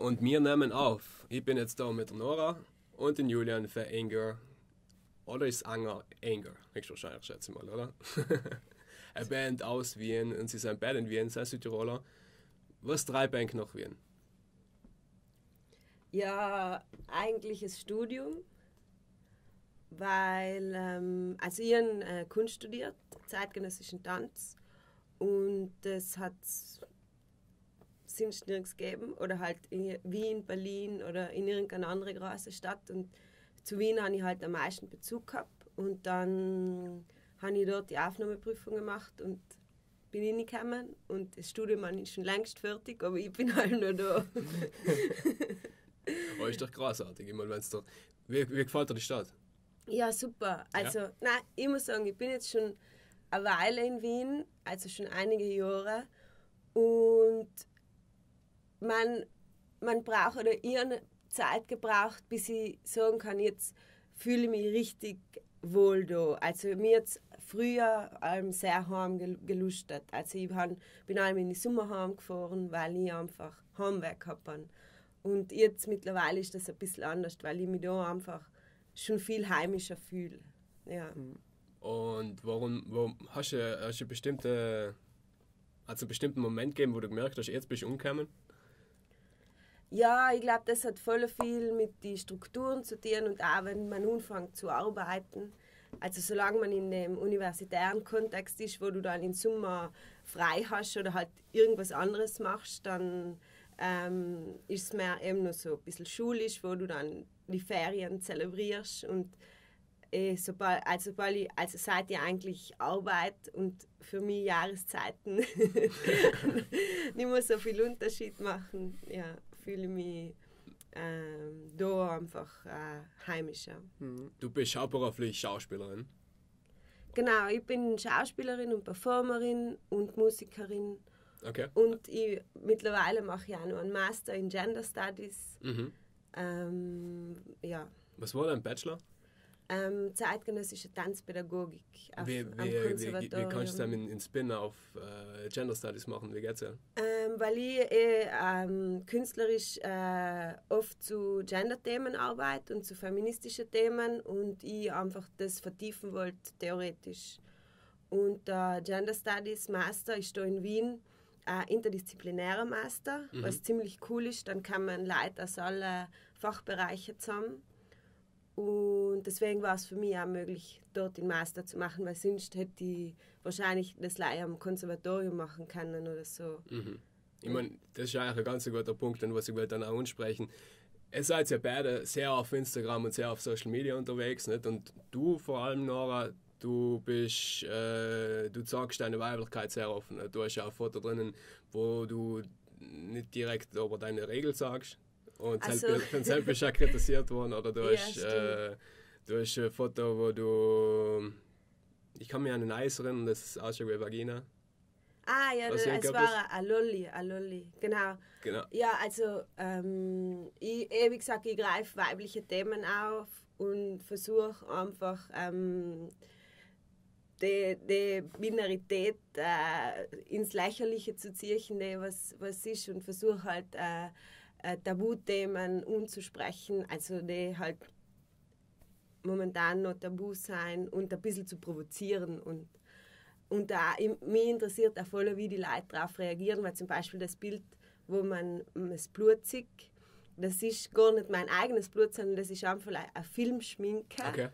Und wir nehmen auf. Ich bin jetzt da mit Nora und den Julian für Anger. Oder ist Anger Anger? Ich wahrscheinlich, schätze mal, oder? Eine Band aus Wien und sie sind beide in Wien, sind Südtiroler. Was drei Bank nach Wien? Ja, eigentlich das Studium, weil ähm, also ich habe äh, Kunst studiert, zeitgenössischen Tanz und das hat sonst nirgends gegeben oder halt in Wien, Berlin oder in irgendeiner anderen großen Stadt und zu Wien habe ich halt am meisten Bezug gehabt und dann habe ich dort die Aufnahmeprüfung gemacht und bin reingekommen und das Studium ist schon längst fertig, aber ich bin halt nur da. Aber ist doch großartig. Ich meine, wenn's doch, wie, wie gefällt dir die Stadt? Ja, super. Also, ja. nein, ich muss sagen, ich bin jetzt schon eine Weile in Wien, also schon einige Jahre. Und man, man braucht, oder ich Zeit gebraucht, bis ich sagen kann, jetzt fühle ich mich richtig wohl da. Also mir jetzt früher ähm, sehr heim gelustet. Also ich bin allem in die Sommerheim gefahren, weil ich einfach Heimweg habe. Und jetzt mittlerweile ist das ein bisschen anders, weil ich mich da einfach schon viel heimischer fühle. Ja. Und warum, warum hast du, hast du bestimmte, also einen bestimmten Moment gegeben, wo du gemerkt hast, jetzt bist du umgekommen? Ja, ich glaube, das hat voll viel mit den Strukturen zu tun und auch wenn man anfängt zu arbeiten. Also solange man in dem universitären Kontext ist, wo du dann im Sommer frei hast oder halt irgendwas anderes machst, dann ähm, ist es mehr eben noch so ein bisschen schulisch, wo du dann die Ferien zelebrierst und äh, sobald, also, sobald ich, also seit ich eigentlich Arbeit und für mich Jahreszeiten nicht mehr so viel Unterschied machen, ja, fühle ich mich ähm, da einfach äh, heimischer. Mhm. Du bist hauptberuflich Schauspielerin? Genau, ich bin Schauspielerin und Performerin und Musikerin Okay. Und ich, mittlerweile mache ich auch noch einen Master in Gender Studies. Mhm. Ähm, ja. Was war dein Bachelor? Ähm, zeitgenössische Tanzpädagogik auf, wie, am wie, Konservatorium. Wie, wie kannst du dann in Spin auf äh, Gender Studies machen? Wie geht's ja? Ähm, weil ich äh, ähm, künstlerisch äh, oft zu Gender-Themen arbeite und zu feministischen Themen und ich einfach das vertiefen wollte, theoretisch. Und der Gender Studies Master ist da in Wien ein interdisziplinärer Master, mhm. was ziemlich cool ist. Dann kann man Leute aus allen Fachbereichen zusammen. Und deswegen war es für mich auch möglich, dort den Master zu machen, weil sonst hätte ich wahrscheinlich das leider am Konservatorium machen können oder so. Mhm. Ich meine, das ist eigentlich ein ganz guter Punkt, was ich dann auch ansprechen Ihr seid ja beide sehr auf Instagram und sehr auf Social Media unterwegs, nicht? Und du vor allem, Nora, Du bist, äh, du zeigst deine Weiblichkeit sehr offen. Du hast ja ein Foto drinnen, wo du nicht direkt über deine Regel sagst. Und also. selbst, selbst bist du kritisiert worden. Oder du, ja, hast, äh, du hast ein Foto, wo du. Ich kann mich an ein Eis erinnern, das ausschaut wie Vagina. Ah, ja, das, es war ein Lolli, ein Lolli, genau. genau. Ja, also, ähm, ich, wie gesagt, ich greife weibliche Themen auf und versuche einfach. Ähm, die, die Binarität äh, ins Lächerliche zu ziehen, die was, was ist, und versuche halt äh, äh, Tabuthemen umzusprechen, also die halt momentan noch tabu sein und ein bisschen zu provozieren und und da mich interessiert auch voll, wie die Leute darauf reagieren, weil zum Beispiel das Bild, wo man das Blut sieht, das ist gar nicht mein eigenes Blut, sondern das ist einfach eine Filmschminke. Okay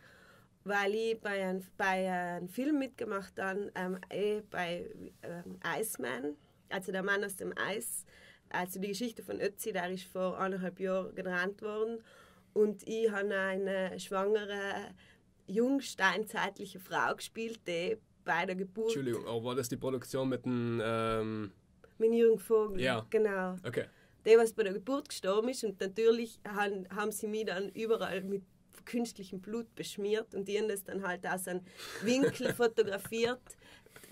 weil ich bei einem, bei einem Film mitgemacht habe, ähm, eh bei ähm, Iceman, also der Mann aus dem Eis. Also die Geschichte von Ötzi, der ist vor eineinhalb Jahren getrennt worden. Und ich habe eine schwangere, jungsteinzeitliche Frau gespielt, die bei der Geburt... Entschuldigung, aber war das die Produktion mit dem... Ähm mit Jürgen Vogel, ja. genau. Okay. Der, was bei der Geburt gestorben ist. Und natürlich haben, haben sie mich dann überall mit künstlichem Blut beschmiert und die haben das dann halt aus einem Winkel fotografiert,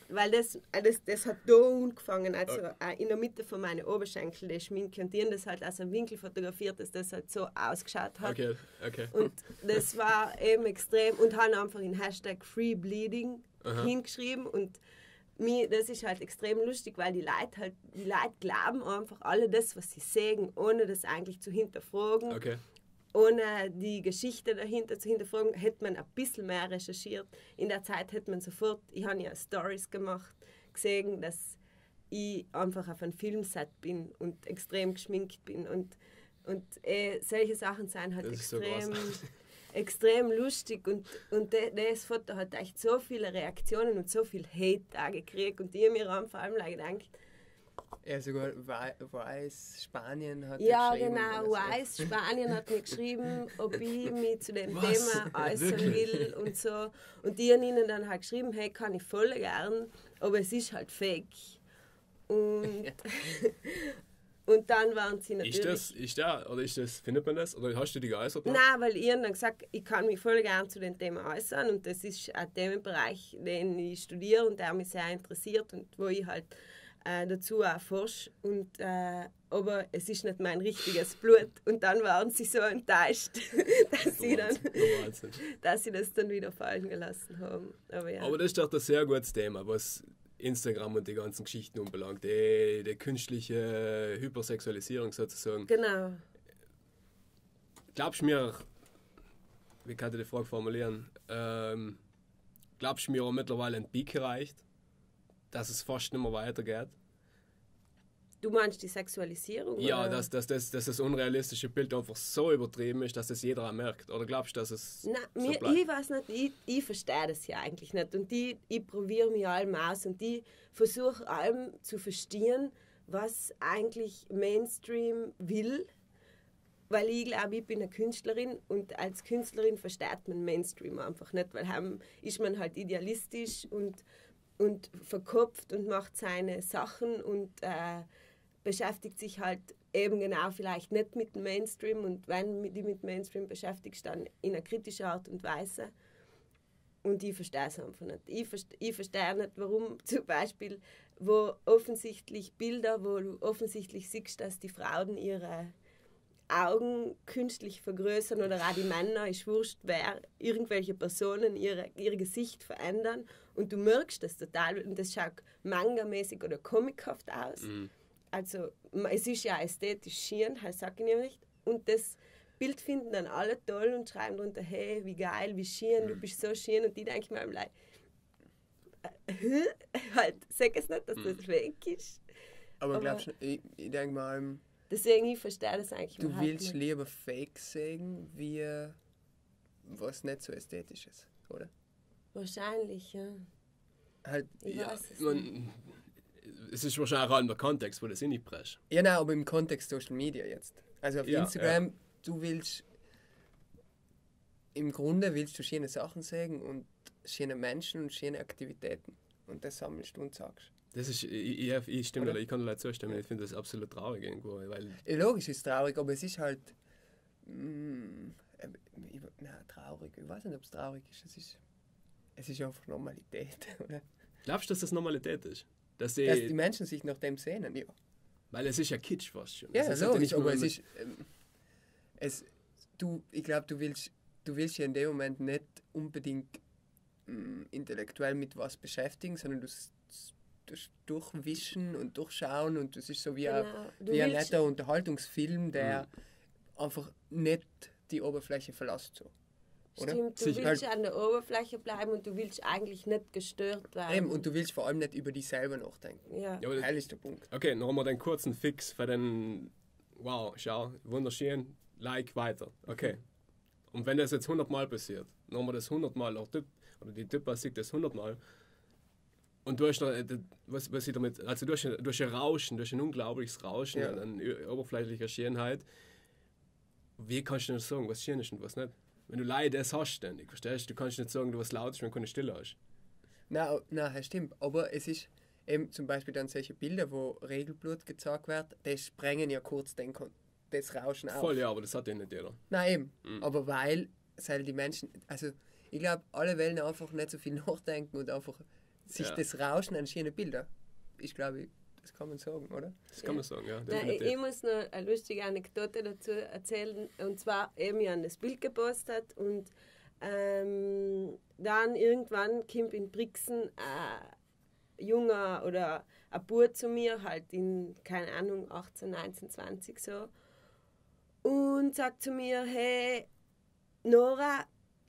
weil das, das, das hat da angefangen, also okay. in der Mitte von meinen Oberschenkel, die Schminke, und die haben das halt aus einem Winkel fotografiert, dass das halt so ausgeschaut hat. Okay, okay. Und das war eben extrem und haben einfach in Hashtag Free Bleeding Aha. hingeschrieben und mir, das ist halt extrem lustig, weil die Leute halt, die Leute glauben einfach alle das, was sie sagen, ohne das eigentlich zu hinterfragen. Okay. Ohne die Geschichte dahinter zu hinterfragen, hätte man ein bisschen mehr recherchiert. In der Zeit hätte man sofort, ich habe ja Stories gemacht, gesehen, dass ich einfach auf einem Filmset bin und extrem geschminkt bin. Und, und äh, solche Sachen sind halt extrem, so extrem lustig. Und, und das Foto hat echt so viele Reaktionen und so viel Hate da gekriegt. Und ich mir vor allem gedacht, ja, sogar Weiß Spanien hat Ja, genau, Weiß Spanien hat mir geschrieben, ob ich mich zu dem Was? Thema äußern will und so. Und die haben ihnen dann halt geschrieben, hey, kann ich voll gern, aber es ist halt fake. Und, und dann waren sie natürlich... Ist das, ist da, oder ist das, findet man das, oder hast du die geäußert? Noch? Nein, weil ich dann gesagt, ich kann mich voll gern zu dem Thema äußern und das ist ein Themenbereich, den ich studiere und der mich sehr interessiert und wo ich halt äh, dazu auch forsche. Und, äh, aber es ist nicht mein richtiges Blut. Und dann waren sie so enttäuscht, dass, sie, dann, dass sie das dann wieder fallen gelassen haben. Aber, ja. aber das ist doch ein sehr gutes Thema, was Instagram und die ganzen Geschichten unbelangt. Die, die künstliche Hypersexualisierung sozusagen. Genau. Glaubst du mir, wie kann ich die Frage formulieren? Ähm, glaubst du mir, mittlerweile ein Peak erreicht? Dass es fast nicht mehr weitergeht? Du meinst die Sexualisierung? Ja, oder? Dass, dass, dass, dass das unrealistische Bild einfach so übertrieben ist, dass das jeder merkt. Oder glaubst du, dass es. Nein, so mir, ich weiß nicht, ich, ich verstehe das ja eigentlich nicht. Und die, ich probiere mich allem aus und ich versuche allem zu verstehen, was eigentlich Mainstream will. Weil ich glaube, ich bin eine Künstlerin und als Künstlerin versteht man Mainstream einfach nicht, weil haben, ist man halt idealistisch und, und verkopft und macht seine Sachen und. Äh, beschäftigt sich halt eben genau vielleicht nicht mit dem Mainstream und wenn du mit Mainstream beschäftigst, dann in einer kritischen Art und Weise. Und ich verstehe es einfach nicht. Ich, verstehe, ich verstehe nicht, warum zum Beispiel, wo offensichtlich Bilder, wo du offensichtlich siehst, dass die Frauen ihre Augen künstlich vergrößern oder auch die Männer, ist wurscht, wer, irgendwelche Personen ihre, ihr Gesicht verändern und du merkst das total und das schaut mangamäßig oder comichaft aus. Mhm also es ist ja ästhetisch schön, das sage ich nicht. Und das Bild finden dann alle toll und schreiben drunter, hey, wie geil, wie schön, du bist so schön. Und die denken mir like, äh, halt, sag es nicht, dass das mhm. weg ist. Aber, Aber glaubst du, ich, ich denke mal, deswegen, ich verstehe das eigentlich Du willst nicht. lieber Fake sagen, wie was nicht so ästhetisch ist, oder? Wahrscheinlich, ja. Halt, ich ja, weiß es es ist wahrscheinlich auch in der Kontext, wo das nicht presst. Ja, nein, aber im Kontext Social Media jetzt. Also auf ja, Instagram, ja. du willst, im Grunde willst du schöne Sachen sagen und schöne Menschen und schöne Aktivitäten. Und das sammelst du und sagst. Das ist, ich, ich, ich stimme, Oder? ich kann leider zustimmen, ich finde das absolut traurig irgendwo. Weil Logisch ist es traurig, aber es ist halt. Mm, äh, na, traurig. Ich weiß nicht, ob es traurig ist. Es ist, es ist einfach Normalität. Oder? Glaubst du, dass das Normalität ist? Dass, sie, dass die Menschen sich nach dem sehnen, ja. Weil es ist ja Kitsch fast schon. Ja, das so, nicht, aber es ist. Ähm, es, du, ich glaube, du willst, du willst ja in dem Moment nicht unbedingt ähm, intellektuell mit was beschäftigen, sondern du, du durchwischen und durchschauen und das ist so wie, genau. ein, wie ein netter Unterhaltungsfilm, der mhm. einfach nicht die Oberfläche verlässt. So. Oder? Stimmt, du Sich willst halt an der Oberfläche bleiben und du willst eigentlich nicht gestört werden. Eben, und du willst vor allem nicht über dich selber nachdenken. Ja. ja das ist der Punkt. Okay, noch einmal den kurzen Fix für den, wow, schau, wunderschön, like, weiter. Okay. Mhm. Und wenn das jetzt 100 Mal passiert, nochmal das 100 Mal, auch typ, oder die Typ sieht das 100 Mal, und du hast noch, äh, was, was ich damit, also durch, durch ein Rauschen, durch ein unglaubliches Rauschen ja. an oberflächlicher Schönheit, wie kannst du denn sagen, was schön ist und was nicht? Wenn du Leid das hast ständig, verstehst du? Du kannst nicht sagen, du was laut ist, wenn du keine Stille hast. Nein, nein, das stimmt. Aber es ist eben zum Beispiel dann solche Bilder, wo Regelblut gezeigt wird, die sprengen ja kurz den, das Rauschen auf. Voll, ja, aber das hat ja nicht jeder. Nein, eben. Mhm. Aber weil halt die Menschen, also ich glaube, alle wollen einfach nicht so viel nachdenken und einfach sich ja. das Rauschen an schöne Bilder. Ich glaube, das kann man sagen, oder? Das kann man sagen, ja. Nein, ich, muss noch eine lustige Anekdote dazu erzählen. Und zwar, eben, ich habe das Bild gepostet und ähm, dann irgendwann kommt in Brixen äh, junger oder ein Bub zu mir, halt in, keine Ahnung, 18, 19, 20 so. Und sagt zu mir, hey, Nora,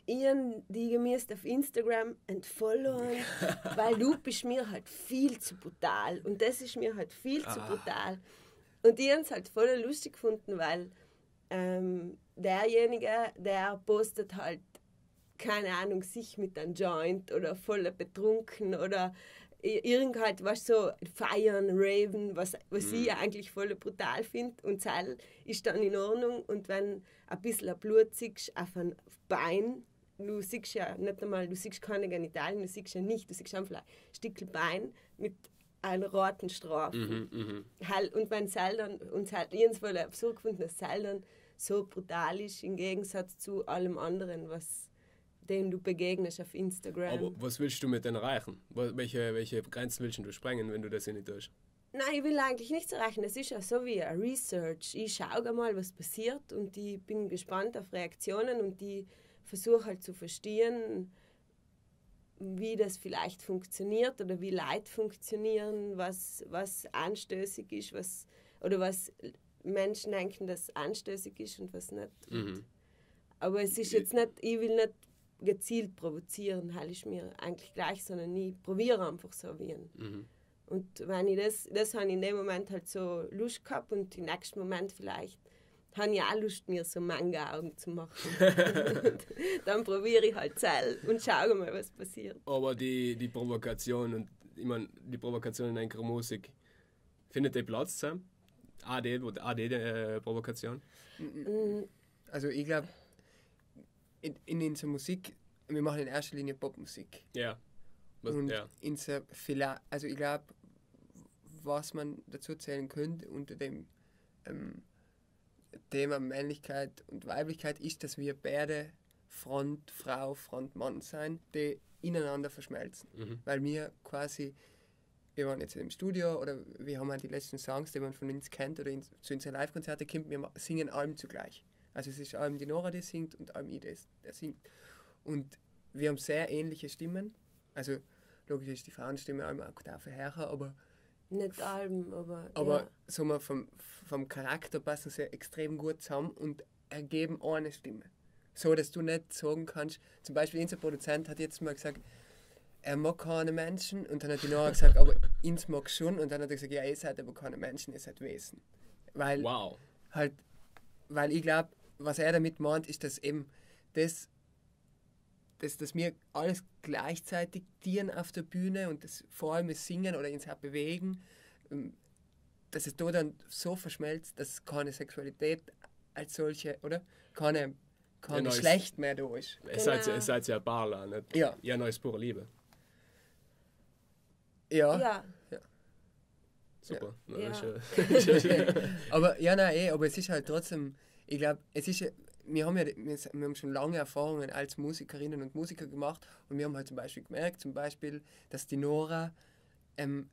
ihren die gemäßt auf Instagram entfollowen, weil du bist mir halt viel zu brutal. Und das ist mir halt viel zu Ah. brutal. Und die haben es halt voll lustig gefunden, weil ähm, derjenige, der postet halt, keine Ahnung, sich mit einem Joint oder voll betrunken oder irgend halt, was so feiern, raven, was, was ich eigentlich voll brutal finde. Und das ist dann in Ordnung. Und wenn ein bisschen Blut siehst auf ein Bein, du siehst ja nicht einmal, du siehst keine Genitalien, du siehst ja nicht, du siehst einfach ein Stückchen Bein mit einer roten Streifen. Mhm. Halt, und wenn Seil dann, und halt jedenfalls absurd gefunden, dass Seil dann so brutal ist im Gegensatz zu allem anderen, was dem du begegnest auf Instagram. Aber was willst du mit denen erreichen? Welche, welche Grenzen willst du sprengen, wenn du das nicht tust? Nein, ich will eigentlich nichts erreichen. Es ist ja so wie ein Research. Ich schaue mal, was passiert und ich bin gespannt auf Reaktionen und ich versuche halt zu verstehen, wie das vielleicht funktioniert oder wie Leute funktionieren, was, was anstößig ist, was, oder was Menschen denken, dass anstößig ist und was nicht. Mhm. Aber es ist jetzt nicht, ich will nicht gezielt provozieren, halt ist mir eigentlich gleich, sondern ich probiere einfach so wie. Mhm. Und wenn ich das, das habe ich in dem Moment halt so Lust gehabt und im nächsten Moment vielleicht habe ich auch Lust, mir so Manga-Augen zu machen. dann probiere ich halt Zell und schaue mal, was passiert. Aber die, die Provokation und ich meine, die Provokation in einer Musik, findet die Platz zusammen? AD, AD-Provokation? Also ich glaube, in, in unserer Musik, wir machen in erster Linie Popmusik. Ja. Was, und ja. unser vielleicht, also ich glaube, was man dazu zählen könnte unter dem ähm, Thema Männlichkeit und Weiblichkeit ist, dass wir beide Front Frau, Front Mann sein, die ineinander verschmelzen. Mhm. Weil wir quasi, wir waren jetzt im Studio oder wir haben halt die letzten Songs, die man von uns kennt oder in, zu unseren Live-Konzerten kommt, wir singen allem zugleich. Also es ist allem die Nora, die singt und allem ich, der singt. Und wir haben sehr ähnliche Stimmen. Also logisch ist die Frauenstimme einmal eine Oktave höher, aber, Nicht allem, aber. aber ja. sagen wir, vom, vom Charakter passen sie extrem gut zusammen und ergeben eine Stimme. So, dass du nicht sagen kannst, zum Beispiel unser Produzent hat jetzt mal gesagt, er mag keine Menschen und dann hat die Nora gesagt, aber ins mag schon und dann hat er gesagt, ja, ihr seid aber keine Menschen, ihr seid Wesen. Weil Wow. halt, weil ich glaube, was er damit meint, ist, dass eben das, dass, dass wir alles gleichzeitig dienen auf der Bühne und das vor allem das Singen oder ins Bewegen, ähm, dass es da dann so verschmelzt, dass keine Sexualität als solche, oder? Keine, kein Ja, Geschlecht mehr da ist. Es seid, Genau. es seid ja Barla, nicht? Ja. Ja, neues pure Liebe. Ja, Ja, Super. Na, Ja. äh, aber ja, nein, eh, aber es ist halt trotzdem, ich glaube, es ist ja, wir haben ja wir, wir haben schon lange Erfahrungen als Musikerinnen und Musiker gemacht und wir haben halt zum Beispiel gemerkt, zum Beispiel, dass die Nora ähm,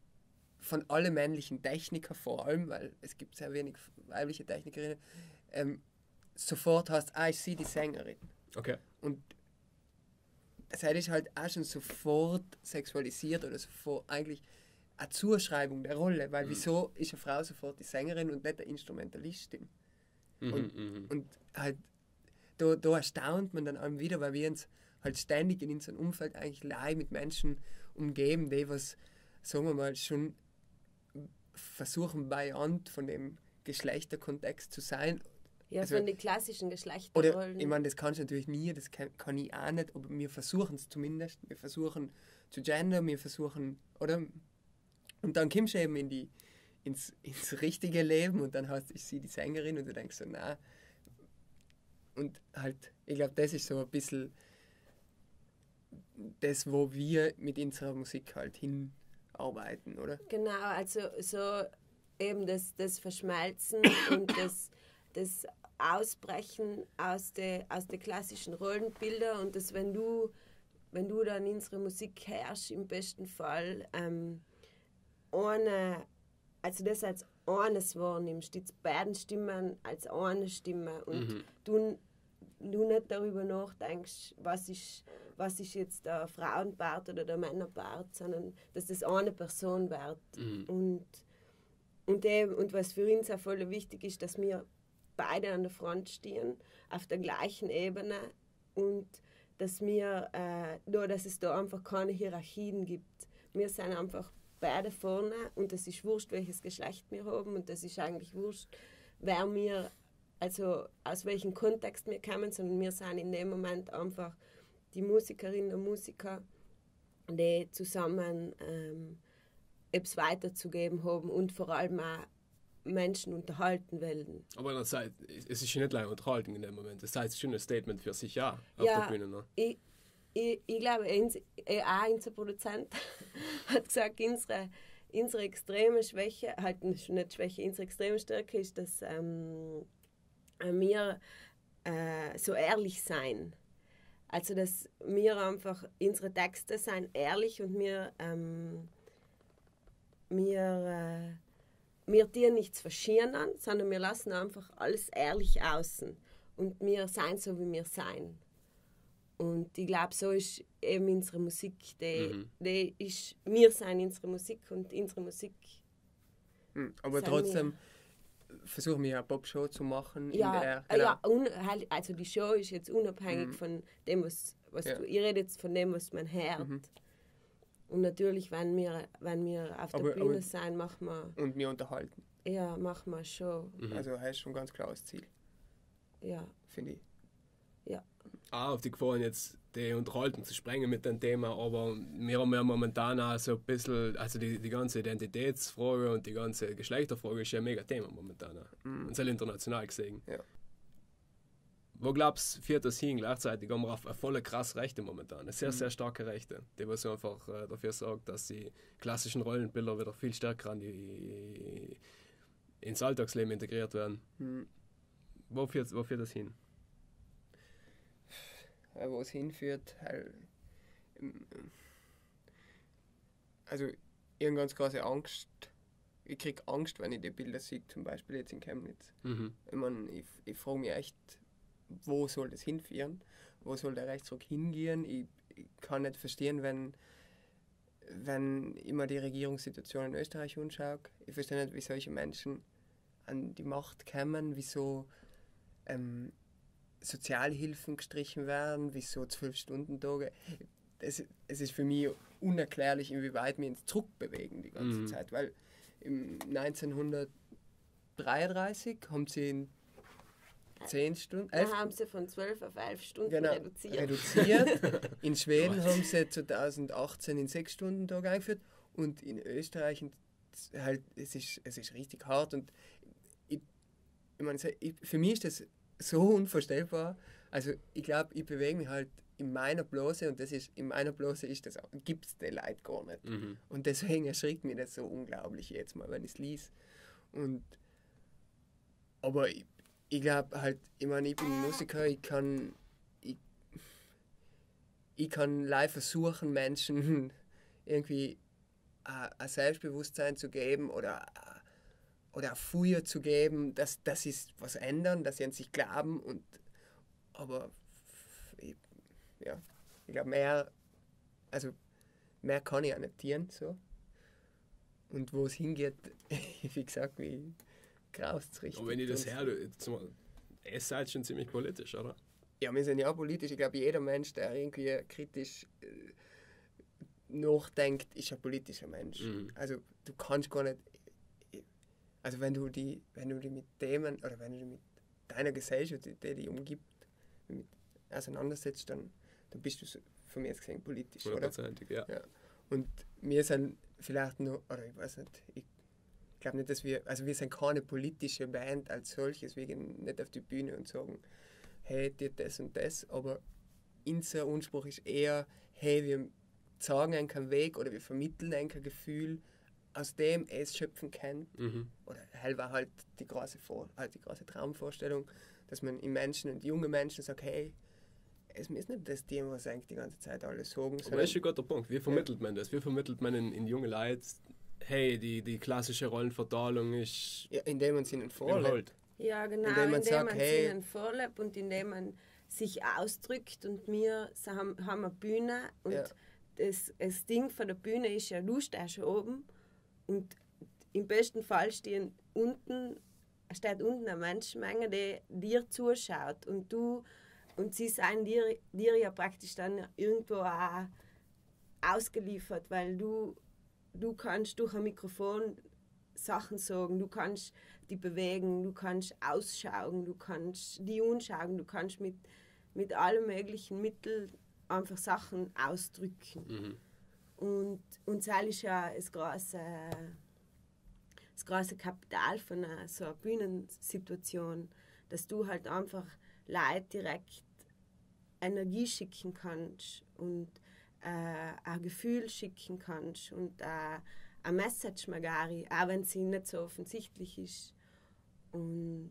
von allen männlichen Technikern vor allem, weil es gibt sehr wenig weibliche Technikerinnen, ähm, sofort hast, ah, ich sehe die Sängerin. okay. Und das ist halt auch schon sofort sexualisiert oder sofort eigentlich eine Zuschreibung der Rolle, weil wieso ist eine Frau sofort die Sängerin und nicht der Instrumentalistin? Mhm, Und- mhm. Und halt, da, da erstaunt man dann einem wieder, weil wir uns halt ständig in unserem Umfeld eigentlich live mit Menschen umgeben, die was, sagen wir mal, schon versuchen, Variant von dem Geschlechterkontext zu sein. ja Also- von den klassischen Oder, Geschlechterrollen. ich meine, das kannst du natürlich nie, das kann, kann ich auch nicht, aber wir versuchen es zumindest. Wir versuchen zu gendern, wir versuchen, oder? Und dann kommst du eben in die, ins, ins richtige Leben und dann hast du sie die Sängerin und du denkst so, na. Und halt, ich glaube, das ist so ein bisschen das, wo wir mit unserer Musik halt hinarbeiten, oder? Genau, also so eben das, das Verschmelzen und das, das Ausbrechen aus den aus der klassischen Rollenbilder und das, wenn du, wenn du dann unsere Musik hörst, im besten Fall ähm, eine, also das als eines wahrnimmst, die beiden Stimmen als eine Stimme und Mhm. du du nicht darüber nachdenkst, was ist, was ist jetzt der Frauenpart oder der Männerpart, sondern dass das eine Person wird. Mhm. Und, und, eben, und was für uns auch voll wichtig ist, dass wir beide an der Front stehen, auf der gleichen Ebene und dass wir, äh, nur dass es da einfach keine Hierarchien gibt. Wir sind einfach beide vorne und es ist wurscht, welches Geschlecht wir haben und das ist eigentlich wurscht, wer wir, also aus welchem Kontext wir kommen, sondern wir sind in dem Moment einfach die Musikerinnen und Musiker, die zusammen ähm, etwas weiterzugeben haben und vor allem auch Menschen unterhalten wollen. Aber andererseits, es ist ja nicht lange Unterhaltung in dem Moment. Das heißt schon ein Statement für sich ja auf Ja, der Bühne. Ne? ich, ich, ich glaube, äh, auch unser Produzent hat gesagt, unsere, unsere extreme Schwäche, halt nicht nicht Schwäche, unsere extreme Stärke ist, dass ähm, wir äh, so ehrlich sein. Also, dass wir einfach, unsere Texte sind ehrlich und wir, ähm, wir, äh, wir dir nichts verschieren, sondern wir lassen einfach alles ehrlich außen. Und wir sein so, wie wir sein. Und ich glaube, so ist eben unsere Musik. Die, Mhm. die ist, wir sind unsere Musik und unsere Musik. Hm, Aber trotzdem versuchen wir eine Popshow zu machen. in Ja, der, äh, ja un, halt, also die Show ist jetzt unabhängig Mhm. von dem, was, was Ja. du, ich rede jetzt von dem, was man hört. Mhm. Und natürlich, wenn wir, wenn wir auf der Aber- Bühne aber- sein, machen wir, Und wir unterhalten. ja, machen wir eine Show. Mhm. Also das ist schon ein ganz klares Ziel, Ja, finde ich. auch auf die Gefahren, jetzt die Unterhaltung zu sprengen mit dem Thema, aber wir haben ja momentan auch so ein bisschen, also die, die ganze Identitätsfrage und die ganze Geschlechterfrage ist ja ein mega Thema momentan. Mhm. Und sehr international gesehen. Ja. Wo glaubst du, führt das hin? Gleichzeitig haben wir auf eine volle krass Rechte momentan. Sehr, Mhm. sehr starke Rechte, die was einfach äh, dafür sorgt, dass die klassischen Rollenbilder wieder viel stärker an die, ins Alltagsleben integriert werden. Hm. Wo führt, wo führt das hin? Äh, wo es hinführt, halt, ähm, also ich habe ganz große Angst. Ich kriege Angst, wenn ich die Bilder sehe, zum Beispiel jetzt in Chemnitz. Mhm. Ich, mein, ich, ich frage mich echt, wo soll das hinführen? Wo soll der Rechtsruck hingehen? Ich, ich kann nicht verstehen, wenn, wenn ich mir die Regierungssituation in Österreich anschaue. Ich verstehe nicht, wie solche Menschen an die Macht kommen, wieso ähm, Sozialhilfen gestrichen werden, wieso Zwölf-Stunden-Tage. Es, es ist für mich unerklärlich, inwieweit wir uns zurückbewegen die ganze Mhm. Zeit, weil im 1933 haben sie in 10 Stunden, elf, dann haben sie von 12 auf 11 Stunden genau, reduziert. reduziert. In Schweden haben sie 2018 in 6 Stunden Tag eingeführt und in Österreich in, halt, es ist, es ist richtig hart und ich, ich meine, ich, für mich ist das so unvorstellbar. Also ich glaube, ich bewege mich halt in meiner Blase und das ist, in meiner Blase ist das, gibt es die Leute gar nicht. Mhm. Und deswegen erschrickt mich das so unglaublich jetzt mal, wenn ich es lies. Und aber ich, ich glaube halt, ich meine, ich bin Musiker, ich kann ich, ich kann live versuchen, Menschen irgendwie ein Selbstbewusstsein zu geben oder oder Feuer zu geben, dass, dass sie was ändern, dass sie an sich glauben und aber ich, ja, ich glaube mehr, also mehr kann ich auch nicht tieren, so. Und wo es hingeht, wie gesagt, wie graust es richtig. Und wenn ich das mal, es seid schon ziemlich politisch, oder? Ja, wir sind ja auch politisch. Ich glaube, jeder Mensch, der irgendwie kritisch äh, nachdenkt, ist ein politischer Mensch. Mhm. Also du kannst gar nicht. Also wenn du die, wenn du die mit Themen oder wenn du dich mit deiner Gesellschaft, die die dich umgibt, mit auseinandersetzt, dann, dann bist du von mir jetzt gesehen politisch, oder? Hundertprozentig, ja. Und wir sind vielleicht nur, oder ich weiß nicht, ich glaube nicht, dass wir, also wir sind keine politische Band als solches, wir gehen nicht auf die Bühne und sagen, hey, dir das und das, aber unser Anspruch ist eher, hey, wir sagen einen keinen Weg oder wir vermitteln kein Gefühl, aus dem es schöpfen kann. Mhm. Oder hell war halt die große, Vor halt die große Traumvorstellung, dass man in Menschen und junge Menschen sagt, hey, es ist nicht das Thema, was eigentlich die ganze Zeit alles sagen, Aber das ist ein guter Punkt. Wie vermittelt man das? Wie vermittelt man in, in junge Leute, hey, die, die klassische Rollenverteilung ist ja, indem man sie ihnen vorlebt. überholt. Ja, genau, Indem man indem sagt, man hey- es ihnen vorlebt und indem man sich ausdrückt und wir haben, haben eine Bühne und Ja. das, das Ding von der Bühne ist ja, du stehst oben und im besten Fall stehen unten, steht unten eine Menschenmenge, die dir zuschaut und du und sie sind dir, dir ja praktisch dann irgendwo auch ausgeliefert, weil du, du kannst durch ein Mikrofon Sachen sagen, du kannst die bewegen, du kannst ausschauen, du kannst die anschauen, du kannst mit, mit allen möglichen Mitteln einfach Sachen ausdrücken. Mhm. Und, und das ist ja das große, das große Kapital von einer, so einer Bühnensituation, dass du halt einfach Leute direkt Energie schicken kannst und äh, ein Gefühl schicken kannst und äh, eine Message magari, auch wenn sie nicht so offensichtlich ist. Und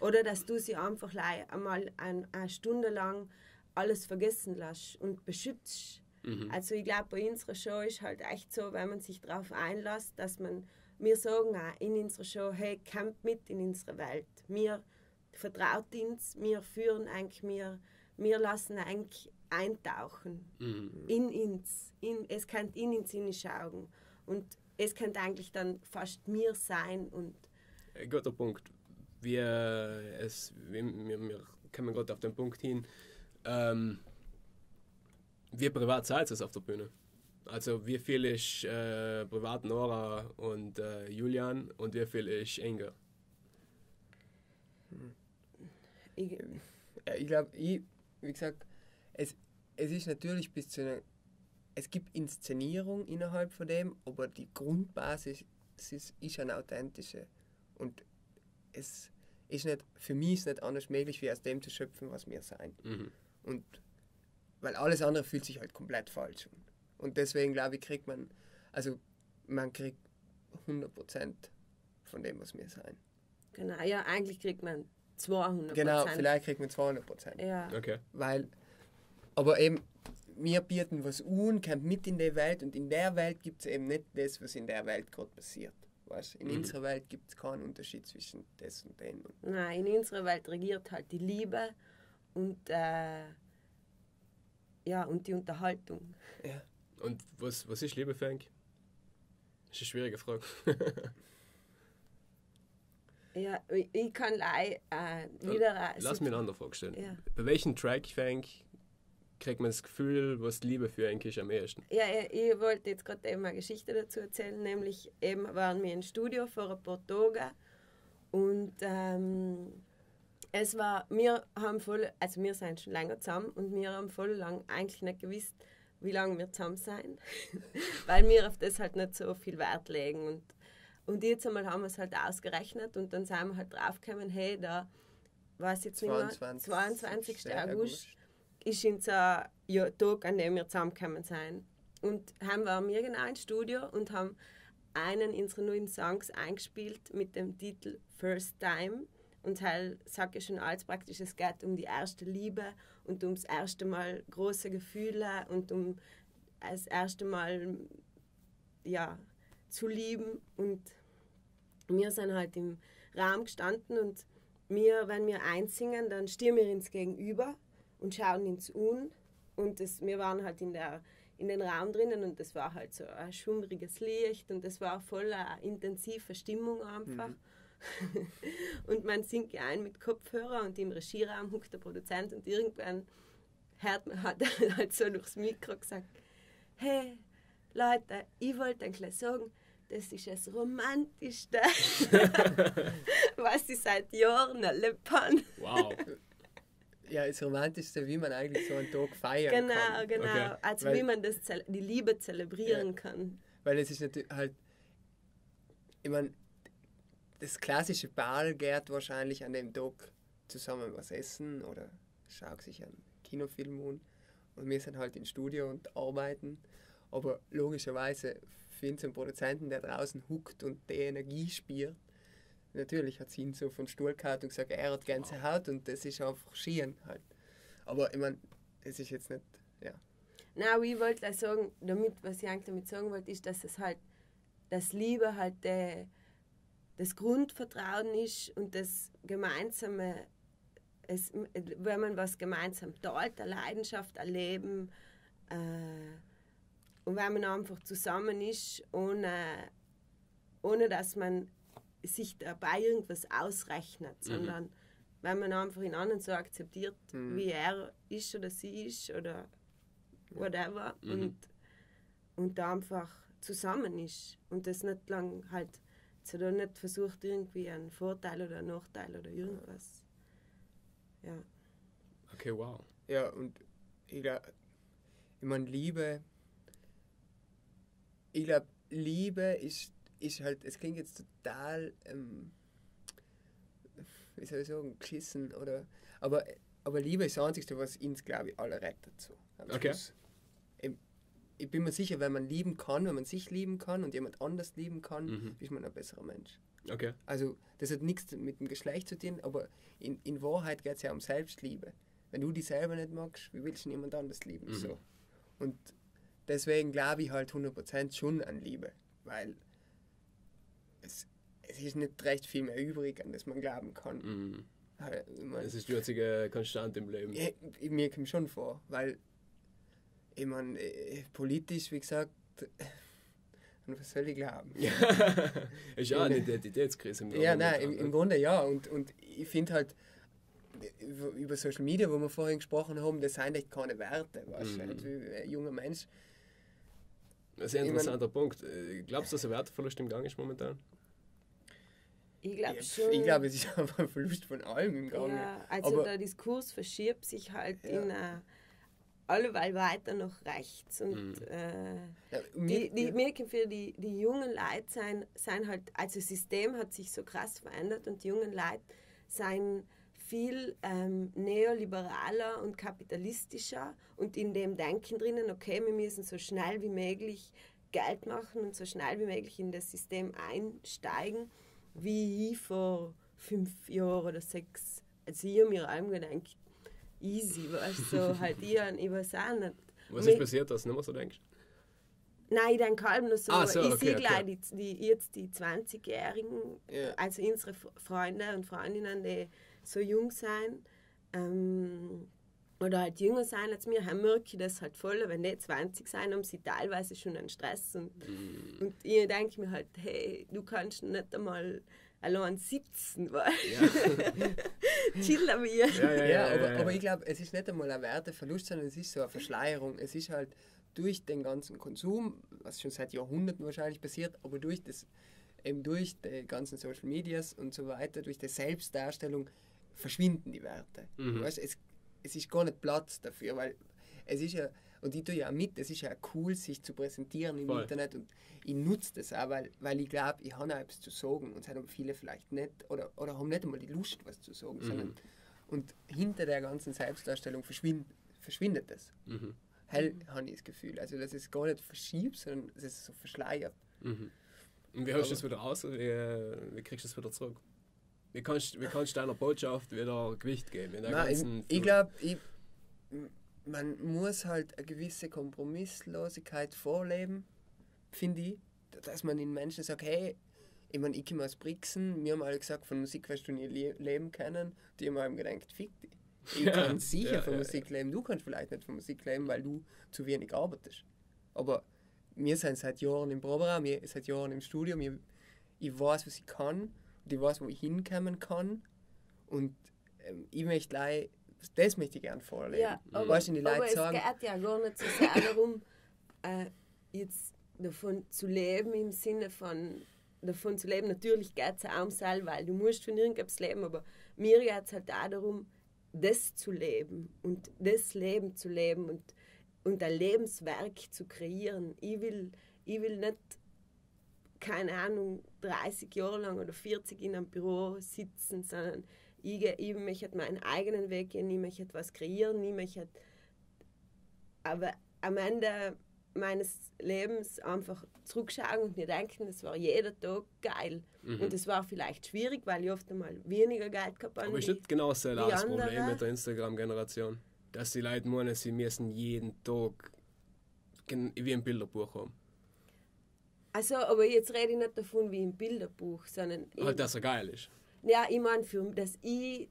oder dass du sie einfach einmal ein, eine Stunde lang alles vergessen lässt und beschützt. Mhm. Also ich glaube, bei unserer Show ist halt echt so, wenn man sich darauf einlässt, dass man, wir sagen auch in unserer Show, hey, kommt mit in unsere Welt. Wir vertraut uns, wir führen eigentlich, wir, wir lassen eigentlich eintauchen Mhm. in uns. In, es kann in uns hinschauen. Und es könnte eigentlich dann fast mir sein und guter Punkt. Wir, es, wir, wir, wir kommen gerade auf den Punkt hin. Ähm, wie privat seid ihr auf der Bühne? Also wie viel ist äh, privat Nora und äh, Julian und wie viel ist Inga? ich, Ja, ich glaube, ich, wie gesagt, es, es ist natürlich bis zu einer. Es gibt Inszenierung innerhalb von dem, aber die Grundbasis ist, ist eine authentische. Und es ist nicht, für mich ist nicht anders möglich, wie aus dem zu schöpfen, was wir sein. Mhm. Und weil alles andere fühlt sich halt komplett falsch an. Und deswegen glaube ich, kriegt man, also man kriegt 100% von dem, was wir sein. genau, ja, eigentlich kriegt man 200% Genau, vielleicht kriegt man 200%. Ja, Okay. Weil, aber eben, wir bieten was an, kommt mit in die Welt und in der Welt gibt es eben nicht das, was in der Welt gerade passiert. Weißt? In Mhm. unserer Welt gibt es keinen Unterschied zwischen das und dem. Nein, in unserer Welt regiert halt die Liebe und, äh, ja, und die Unterhaltung. ja. Und was, was ist Liebe, Frank? Das ist eine schwierige Frage. Ja, ich, kann äh, wieder... Lass mich eine andere Frage stellen. Ja. Bei welchem Track, Frank, kriegt man das Gefühl, was Liebe für ein ist am ehesten? Ja, ich, ich wollte jetzt gerade eben eine Geschichte dazu erzählen, nämlich eben waren wir im Studio vor ein paar Tagen und ähm, es war, wir haben voll, also wir sind schon länger zusammen und wir haben voll lang eigentlich nicht gewusst, wie lange wir zusammen sind, weil wir auf das halt nicht so viel Wert legen und, und jetzt einmal haben wir es halt ausgerechnet und dann sind wir halt draufgekommen, hey, da war es jetzt nicht mehr, 22. 22. August ist unser ja, Tag, an dem wir zusammengekommen sind. Und haben wir genau ins Studio und haben einen unserer neuen Songs eingespielt mit dem Titel First Time. Und halt sage ich schon alles praktisch, es geht um die erste Liebe und ums erste Mal große Gefühle und um das erste Mal ja, zu lieben. Und wir sind halt im Raum gestanden und wir, wenn wir einsingen, dann stehen wir ins Gegenüber und schauen ins Un. Und das, wir waren halt in, der, in den Raum drinnen und das war halt so ein schummriges Licht und das war voll eine intensive Stimmung einfach. und man singt ja ein mit Kopfhörer und im Regieraum huckt der Produzent und irgendwann hört man, hat er halt so durchs Mikro gesagt, hey Leute, ich wollte eigentlich sagen, das ist das Romantischste, was ich seit Jahren erlebt habe. Wow. Ja, das Romantischste, wie man eigentlich so einen Tag feiern Genau, kann. genau. Okay. Also Weil- wie man das, die Liebe zelebrieren kann. Weil es ist natürlich halt, ich meine, das klassische Paar geht wahrscheinlich an dem Tag zusammen was essen oder schaut sich einen Kinofilm an. Und wir sind halt im Studio und arbeiten. Aber logischerweise für unseren Produzenten, der draußen huckt und die Energie spürt, natürlich hat sie ihn so von Stuhl gehauen und gesagt, er hat ganze Haut und das ist einfach schieren halt. Aber ich meine, es ist jetzt nicht, ja. Nein, ich wollte sagen, damit, was ich eigentlich damit sagen wollte, ist, dass es halt, dass Liebe halt der, das Grundvertrauen ist und das gemeinsame es, wenn man was gemeinsam teilt, eine Leidenschaft, ein Leben, äh, und wenn man einfach zusammen ist, ohne, ohne dass man sich dabei irgendwas ausrechnet, mhm. sondern wenn man einfach den anderen so akzeptiert, mhm. wie er ist oder sie ist oder whatever mhm. und, und da einfach zusammen ist und das nicht lang halt so da nicht versucht irgendwie einen Vorteil oder einen Nachteil oder irgendwas. Ja. Okay, wow. Ja, und ich glaube, ich meine, Liebe, ich glaube, Liebe ist, ist halt, es klingt jetzt total, ähm, wie soll ich sagen, geschissen oder, aber, aber Liebe ist das Einzige, was uns, glaube ich, alle rettet. So, okay. Ich, ich, bin mir sicher, wenn man lieben kann, wenn man sich lieben kann und jemand anders lieben kann, mhm. ist man ein besserer Mensch. Okay. Also das hat nichts mit dem Geschlecht zu tun, aber in, in Wahrheit geht es ja um Selbstliebe. Wenn du dich selber nicht magst, wie willst du jemand anders lieben? Mhm. So. Und deswegen glaube ich halt 100% schon an Liebe, weil es, es ist nicht recht viel mehr übrig, an das man glauben kann. Mhm. Mein, das ist die einzige Konstante im Leben. Ja, mir kommt schon vor, weil ich meine, äh, politisch, wie gesagt, und was soll ich glauben? ist ja eine Identitätskrise. Im ja, nein, im, im, Grunde ja. Und, und ich finde halt, über Social Media, wo wir vorhin gesprochen haben, das sind echt keine Werte. Weißt mhm. also, ein junger Mensch. Das ist ein interessanter ich mein, Punkt. Äh, glaubst du, dass ein Werteverlust im Gang ist momentan? Ich glaube schon. Ich glaube, es ist einfach ein Verlust von allem im Gang. Ja, also Aber, der Diskurs verschiebt sich halt ja. in eine alleweil weiter nach rechts. Und mhm. äh, ja, die, die merken für die, die jungen Leute sein, sein halt, also das System hat sich so krass verändert und die jungen Leute sind viel ähm, neoliberaler und kapitalistischer und in dem Denken drinnen, okay, wir müssen so schnell wie möglich Geld machen und so schnell wie möglich in das System einsteigen, wie ich vor fünf Jahren oder sechs, also ich habe mir allem gedacht, easy, weißt du, so halt ich, ich weiß auch nicht. Was ist passiert, dass du nicht mehr so denkst? Nein, ich denke halt nur so, ah, so ich okay, sehe gleich okay. die, die, jetzt die 20-Jährigen, yeah. also unsere Freunde und Freundinnen, die so jung sind, ähm, oder halt jünger sein als mir, haben merke ich das halt voll, wenn die 20 sind, haben sie teilweise schon einen Stress und, mm. und ich denke mir halt, hey, du kannst nicht einmal allein sitzen, weil ja. chillen wir. Ja, ja, ja, aber, aber ich glaube, es ist nicht einmal ein Werteverlust, sondern es ist so eine Verschleierung. Es ist halt durch den ganzen Konsum, was schon seit Jahrhunderten wahrscheinlich passiert, aber durch das eben durch die ganzen Social Medias und so weiter, durch die Selbstdarstellung verschwinden die Werte. Mhm. Weißt, es, es ist gar nicht Platz dafür, weil es ist ja und ich tue ja auch mit, es ist ja cool, sich zu präsentieren im Voll. Internet und ich nutze das auch, weil, weil ich glaube, ich habe etwas zu sagen und es haben viele vielleicht nicht oder, oder haben nicht einmal die Lust, was zu sagen. Mhm. Sondern, und hinter der ganzen Selbstdarstellung verschwind, verschwindet das. Mhm. Hell habe ich das Gefühl. Also, dass es gar nicht verschiebt, sondern es ist so verschleiert. Mhm. Und wie hörst du das wieder aus? Wie, wie kriegst du das wieder zurück? Wie kannst, wie kannst du deiner Botschaft wieder Gewicht geben? In der Nein, ich, ich glaube, man muss halt eine gewisse Kompromisslosigkeit vorleben, finde ich. Dass man den Menschen sagt, hey, ich meine, ich komme aus Brixen, wir haben alle gesagt, von Musik wirst du nie le leben können. Die haben einem gedacht, fick dich. Ich ja, kann sicher ja, von Musik leben, du kannst vielleicht nicht von Musik leben, weil du zu wenig arbeitest. Aber wir sind seit Jahren im Proberaum, wir seit Jahren im Studium, ich, ich weiß, was ich kann und ich weiß, wo ich hinkommen kann. Und ähm, ich möchte gleich das möchte ich gerne vorleben. Ja, aber, weißt du, die Leute aber sagen, es geht ja gar nicht so sehr darum, äh, jetzt davon zu leben im Sinne von davon zu leben. Natürlich geht es auch um Seil, weil du musst von irgendwas leben, aber mir geht es halt auch darum, das zu leben und das Leben zu leben und, und ein Lebenswerk zu kreieren. Ich will, ich will nicht, keine Ahnung, 30 Jahre lang oder 40 in einem Büro sitzen, sondern ich, ich möchte meinen eigenen Weg gehen, ich möchte etwas kreieren, ich möchte aber am Ende meines Lebens einfach zurückschauen und mir denken, es war jeder Tag geil. Mhm. Und es war vielleicht schwierig, weil ich oft einmal weniger Geld gehabt habe. Aber ist nicht genau das Problem mit der Instagram-Generation? Dass die Leute meinen, sie müssen jeden Tag wie ein Bilderbuch haben. Also, aber jetzt rede ich nicht davon wie ein Bilderbuch, sondern. Halt, dass er geil ist. Ja, ich meine, für, dass ich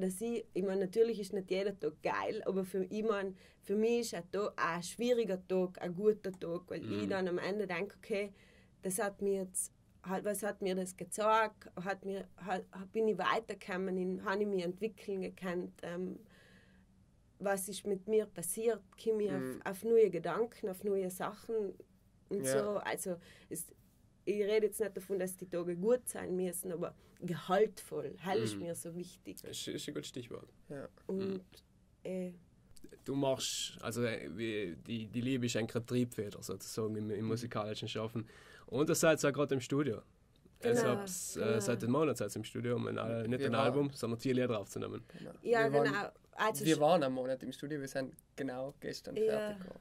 dass ich, ich meine, natürlich ist nicht jeder Tag geil, aber für, ich mein, für mich ist ein, Tag, ein schwieriger Tag ein guter Tag, weil ich dann am Ende denke, okay, das hat mir jetzt, hat, was hat mir das gezeigt, hat mir, hat, bin ich weitergekommen, habe ich mich entwickeln gekannt, ähm, was ist mit mir passiert, komme ich auf, auf neue Gedanken, auf neue Sachen und Ja. so. Also es, ich rede jetzt nicht davon, dass die Tage gut sein müssen, aber gehaltvoll, hell ist mir so wichtig. Das ist, ein gutes Stichwort. Ja. Und äh, Du machst, also äh, die, die Liebe ist eigentlich eine Triebfeder sozusagen im, im musikalischen Schaffen. Und das seid ihr auch gerade im Studio. Also Genau, hab's, genau. äh, seit einem Monat seid ihr im Studio, um ein, äh, nicht Wir ein waren- Album, sondern vier Lieder aufzunehmen. Genau. ja, wir genau. Waren, also wir waren am Monat im Studio, wir sind genau gestern Ja. fertig geworden.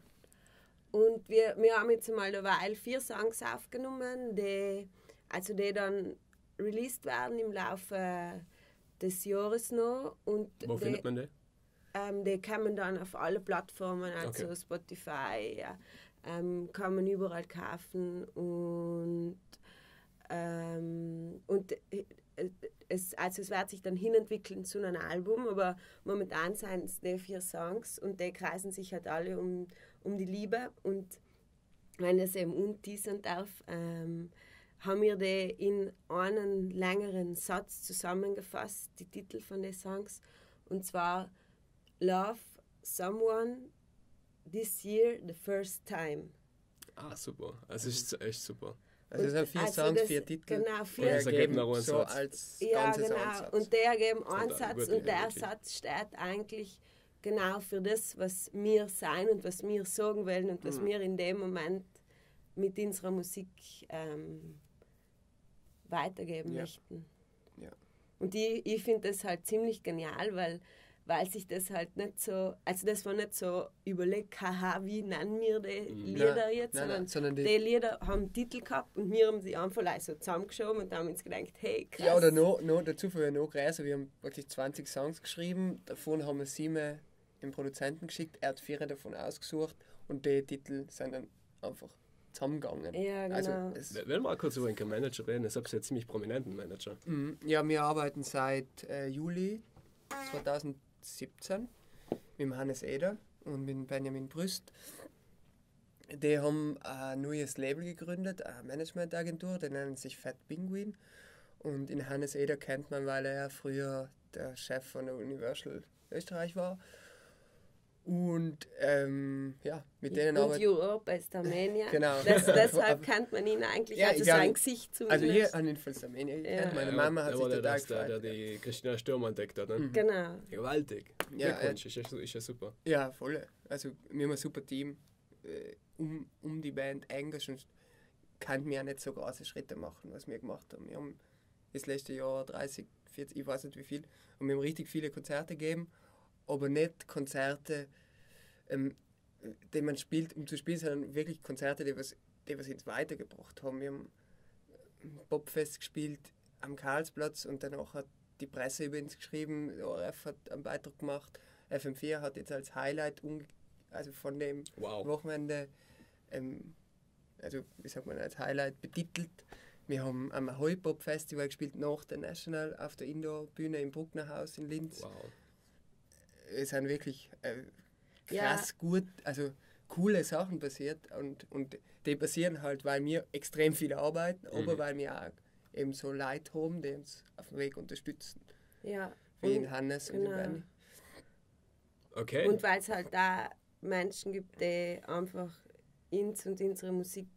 Und wir, wir haben jetzt mal derweil vier Songs aufgenommen, die, also die dann released werden im Laufe des Jahres noch. Und Wo die, findet man die? ähm, die kommen dann auf alle Plattformen, also Okay. Spotify, ja, ähm, kann man überall kaufen. Und, ähm, und äh, es, also es wird sich dann hinentwickeln zu einem Album, aber momentan sind es die vier Songs und die kreisen sich halt alle um, um die Liebe. Und wenn das eben unteasern darf, ähm, haben wir die in einen längeren Satz zusammengefasst, die Titel von den Songs. Und zwar Love Someone This Year the First Time. Ah, super. Es ist echt super. Also es Und sind vier also Songs, vier Titel. genau, vier- Das ergeben ergeben noch einen so Satz. als Ja, genau. Ansatz. Und der geben Das einen Satz und der. Satz steht eigentlich genau für das, was wir sein und was wir sagen wollen und Mhm. was wir in dem Moment mit unserer Musik ähm, weitergeben Ja. möchten. Ja. Und ich, ich finde das halt ziemlich genial, weil, weil sich das halt nicht so, also das war nicht so überlegt, haha, wie nennen wir die Lieder Nein, jetzt, nein, sondern, nein, sondern die- die, Lieder haben Titel gehabt und wir haben sie einfach so zusammengeschoben und haben uns gedacht, hey, krass. Ja, oder noch, noch dazu für noch größer. Wir haben wirklich 20 Songs geschrieben. Davon haben wir sieben dem Produzenten geschickt. Er hat vier davon ausgesucht und die Titel sind dann einfach zusammengegangen. Ja, genau. Also es, Wenn wir mal kurz über einen Manager reden, ich habe ja ziemlich prominenten Manager. Mhm. ja, wir arbeiten seit äh, Juli 2017 mit dem Hannes Eder und mit Benjamin Brüst. Die haben ein neues Label gegründet, eine Managementagentur, die nennen sich Fat Penguin. Und in Hannes Eder kennt man, weil er früher der Chef von der Universal Österreich war. Und ähm, ja, mit denen und arbeiten Europe ist Armenier. Genau. Das, deshalb kennt man ihn eigentlich, Ja, also sein Gesicht zumindest. Also hier an den Fall Armenien Ja. Meine Mama hat er sich total das, der, der gefreut. die Christina Sturm entdeckt hat. Ne? Genau. Gewaltig. Ja, Glückwunsch, ist, ja, ist ja super. Ja, voll. Also wir haben ein super Team äh, um, um die Band eigentlich sonst kann wir ja nicht so große Schritte machen, was wir gemacht haben. Wir haben das letzte Jahr 30, 40, ich weiß nicht wie viel, und wir haben richtig viele Konzerte gegeben, aber nicht Konzerte, ähm, die man spielt, um zu spielen, sondern wirklich Konzerte, die was, die was uns weitergebracht haben. Wir haben ein Popfest gespielt am Karlsplatz und danach hat die Presse über uns geschrieben, ORF hat einen Beitrag gemacht, FM4 hat jetzt als Highlight also von dem Wow. Wochenende, ähm, also wie sagt man, als Highlight betitelt. Wir haben am Hip-Hop Festival gespielt nach der National auf der Indoor-Bühne im Brucknerhaus in Linz. Wow. Es sind wirklich äh, Ja. krass gut, also coole Sachen passiert und, und die passieren halt, weil wir extrem viel arbeiten, aber weil wir auch eben so Leute haben, die uns auf dem Weg unterstützen, Ja. wie Und, in Hannes und in genau. Benny. Okay. und weil es halt da Menschen gibt, die einfach uns und unsere Musik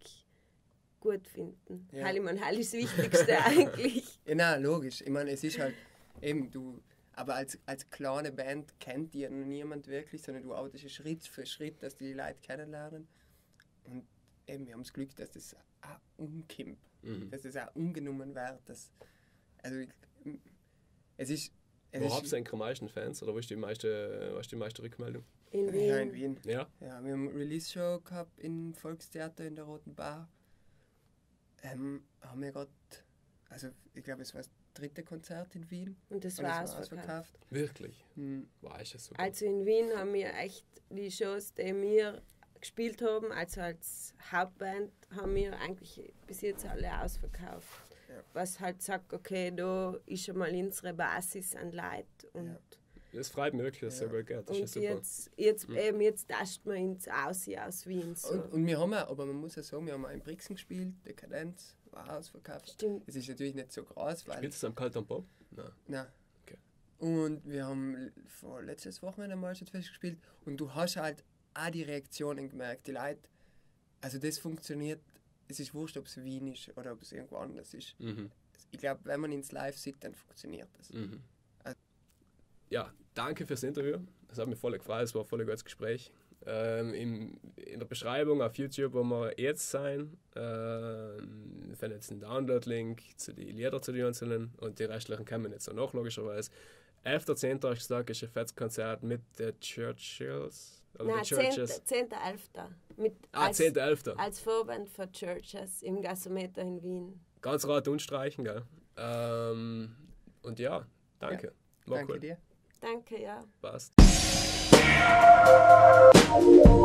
gut finden. Ja. Heil, ich mein, Heil ist das Wichtigste eigentlich. Ja, nein, logisch. Ich meine, es ist halt eben, du, aber als, als kleine Band kennt dir noch niemand wirklich, sondern du arbeitest Schritt für Schritt, dass die, die Leute kennenlernen. Und eben, wir haben das Glück, dass das auch umkimmt, Mhm. dass das auch umgenommen wird. Dass, also, es ist. Es Wo ist habt ihr eigentlich am meisten Fans? Oder wo ist die meiste, was ist die meiste Rückmeldung? In Wien. ja, in Wien. Ja? Ja, wir haben eine Release-Show gehabt im Volkstheater in der Roten Bar. Ähm, haben wir gerade, also ich glaube, es war das dritte Konzert in Wien. Und das und war es ausverkauft. Wirklich? Hm. Wow, ist ja super. Also in Wien haben wir echt die Shows, die wir gespielt haben, also als Hauptband, haben wir eigentlich bis jetzt alle ausverkauft. was halt sagt, okay, da ist schon mal unsere Basis an Leid und Ja. Das freut mich wirklich, dass es so gut. Das ist und ja super. jetzt, jetzt eben, jetzt tastet man ins aus aus Wien. So. Und, und wir haben auch, aber man muss ja sagen, wir haben auch in Brixen gespielt, Dekadenz, war ausverkauft. Stimmt. Es ist natürlich nicht so groß, weil. Spielt es am Kalten Pop? Nein. Nein. Okay. Und wir haben vor letztes Wochenende mal schon fest gespielt und du hast halt auch die Reaktionen gemerkt. Die Leute, also das funktioniert, es ist wurscht, ob es Wien ist oder ob es irgendwo anders ist. Mhm. Ich glaube, wenn man ins Live sieht, dann funktioniert das. Mhm. Äh. Ja, danke fürs Interview. Es hat mich voll gefreut, es war ein voll gutes Gespräch. Ähm, im, in der Beschreibung auf YouTube, wo wir jetzt sein, ähm, wir finden jetzt einen Download-Link zu den Lieder zu den einzelnen und die restlichen kommen jetzt noch logischerweise. 11.10. hast du gesagt, ist ein fettes Konzert mit den Churchills. Oder Nein, den Churches. 10.11. 10. Mit Ah, als, 10.11. als Vorband für Churches im Gasometer in Wien. Ganz rat und streichen, gell? Ähm, und ja, danke. War Danke cool. dir. Danke, ja. Passt. Thank you.